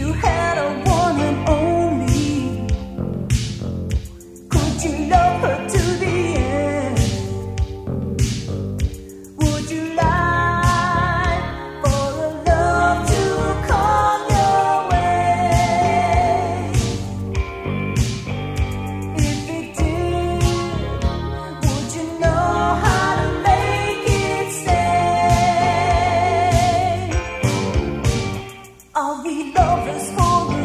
you have. I'll be lovers for